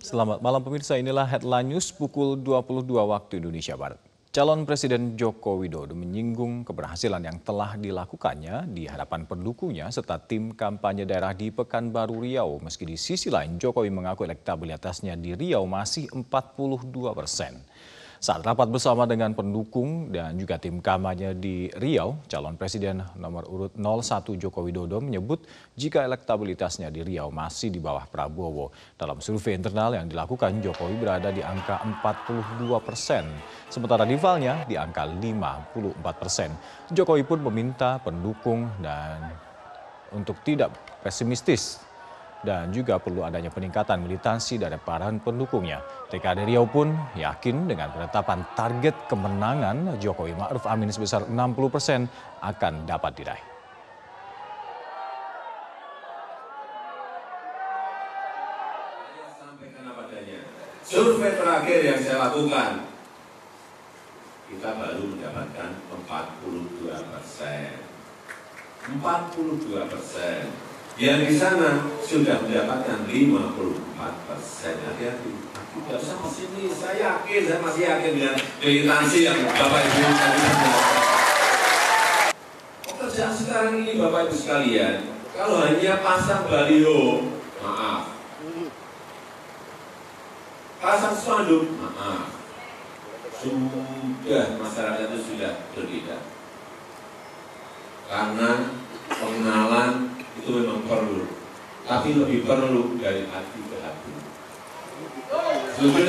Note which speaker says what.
Speaker 1: Selamat malam pemirsa, inilah headline news pukul 22 waktu Indonesia Barat. Calon Presiden Joko Widodo menyinggung keberhasilan yang telah dilakukannya di hadapan pendukungnya serta tim kampanye daerah di Pekanbaru Riau. Meski di sisi lain Jokowi mengaku elektabilitasnya di Riau masih 42 persen. Saat rapat bersama dengan pendukung dan juga tim kampanye di Riau, calon presiden nomor urut 01 Joko Widodo menyebut jika elektabilitasnya di Riau masih di bawah Prabowo. Dalam survei internal yang dilakukan, Jokowi berada di angka 42 persen, sementara rivalnya di angka 54 persen. Jokowi pun meminta pendukung dan untuk tidak pesimistis dan juga perlu adanya peningkatan militansi dari para pendukungnya. TKD Riau pun yakin dengan penetapan target kemenangan Jokowi Ma'ruf Amin sebesar 60 persen akan dapat diraih.
Speaker 2: Survei terakhir yang saya lakukan, kita baru mendapatkan 42 persen. 42 persen yang di sana sudah mendapatkan 54 persen. Hati-hati. Tidak usah sini. Saya yakin, saya masih yakin dengan militansi yang Bapak Ibu sekalian. Pekerjaan sekarang ini Bapak Ibu sekalian, kalau hanya pasang baliho, maaf. Pasang spanduk, maaf. Sudah masyarakat itu sudah berbeda. Karena pengenalan itu memang perlu. Tapi lebih perlu dari hati ke hati. Setuju